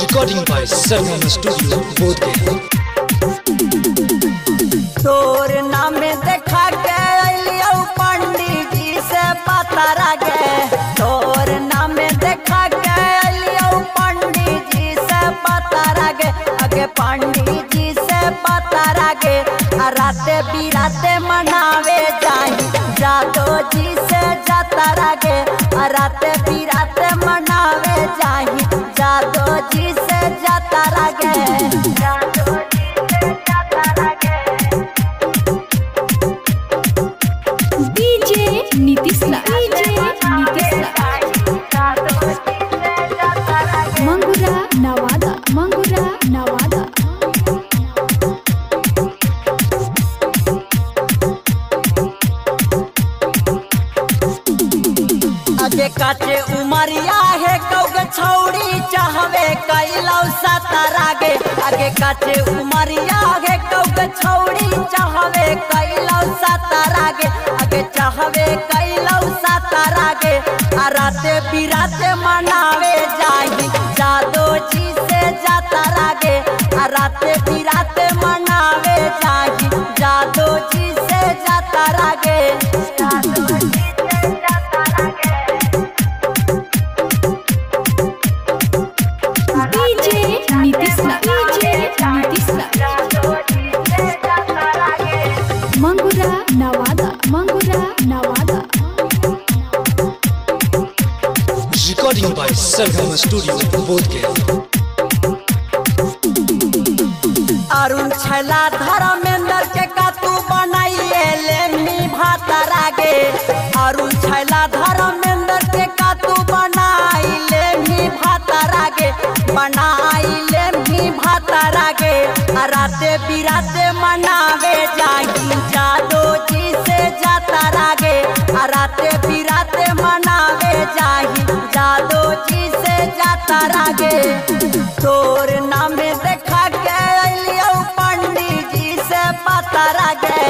Recording by Sarvam Studio, Bodhgaya. तोर नाम देखा के अलियो पंडित जी से पता रगे राते बिराते मनावे जाई। जादो जी से जाता रगे राते बिराते मनावे जाई। जादो जी से जाता रगे जादो जी से जाता रगे। डीजे नीतीश ला डीजे नीतीश ला मंगुरा नवादा अगे काचे उमरिया है, कौग छौड़ी चाहवे कैलौ सतरागे। अगे काचे उमरिया है, कौग छौड़ी चाहवे कैलौ सतरागे। अगे चाहवे कैलौ सतरागे। आ राते बिराते मनावे जाही, जादो जी से जाता रागे। आ राते बिराते मनावे जाही, जादो जी से जाता रागे। Recording by Sarvam Studio, Bodhgaya. Arun छैला धर्मेंद्र के कातू बनाइए लेमी भात रागे। अरुण छैला धर्मेंद्र के कातू बनाई लेमी भात रागे। बनाई लेमी भात रागे। राते बिराते मनावे जागी जादो जी से जाता रागे। जाता रागे तोर नाम देखा के अलियो पंडित जी से पता रागे।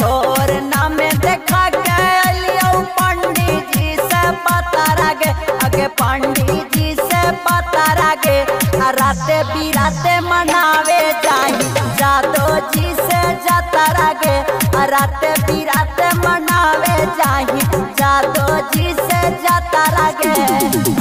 तोर नाम देखा के अलियो पंडित जी से पता रागे। अगे पंडित जी से पता आ राते बिराते मनावे जाही जादो जी से जाता आ राते बिराते मनावे जाही जादो जी से जाता रागे।